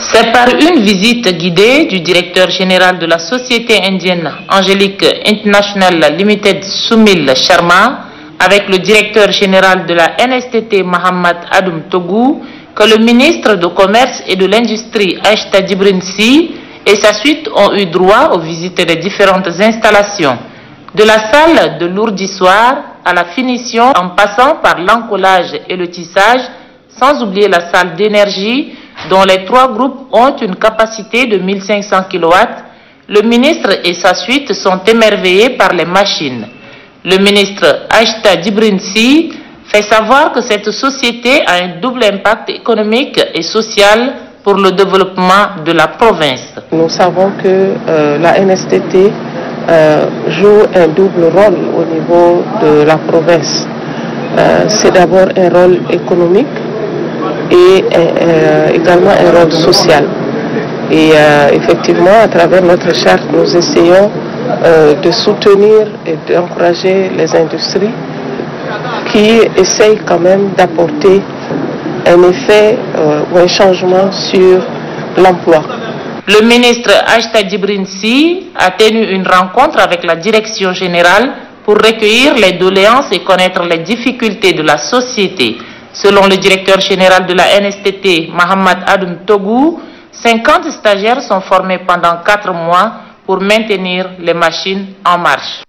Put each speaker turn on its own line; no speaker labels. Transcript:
C'est par une visite guidée du directeur général de la société indienne Angélique International Limited Soumil Sharma avec le directeur général de la NSTT Mohamed Adoum Togou que le ministre du Commerce et de l'Industrie Ashta Dibrinsi et sa suite ont eu droit aux visites des différentes installations. De la salle de lourdissoir à la finition en passant par l'encollage et le tissage, sans oublier la salle d'énergie dont les trois groupes ont une capacité de 1500 kW, le ministre et sa suite sont émerveillés par les machines. Le ministre Ashta Dibrinsi fait savoir que cette société a un double impact économique et social pour le développement de la province.
Nous savons que euh, la NSTT euh, joue un double rôle au niveau de la province. Euh, C'est d'abord un rôle économique et euh, également un rôle social. Et euh, effectivement, à travers notre charte, nous essayons euh, de soutenir et d'encourager les industries qui essayent quand même d'apporter un effet ou un changement sur l'emploi.
Le ministre Ashta Dibrinsi a tenu une rencontre avec la direction générale pour recueillir les doléances et connaître les difficultés de la société. Selon le directeur général de la NSTT, Mohamed Adoum Togou, 50 stagiaires sont formés pendant 4 mois pour maintenir les machines en marche.